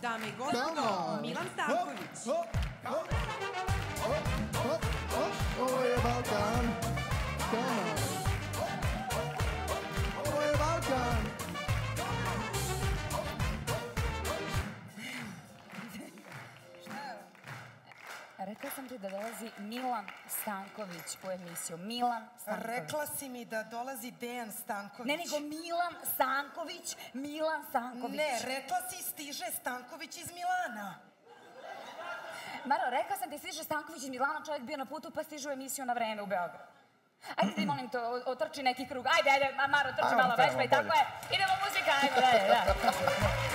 Dame i gospodo. Milan Stanković. Rekla sam ti da dolazi Milan Stanković u emisiju. Milan Stanković. Rekla si mi da dolazi Dejan Stanković. Ne, nego Milan Stanković, Milan Stanković. Ne, rekla si stiže Stanković iz Milana. Maro, rekla sam ti stiže Stanković iz Milana, čovjek bio na putu pa stiže u emisiju na vreme u Beograd. Ajde ti molim te, o- otrči neki krug. Ajde, ajde, Ma- Maro, trči malo, bolje. tako je. Idemo muzika, ajmo dalje, da.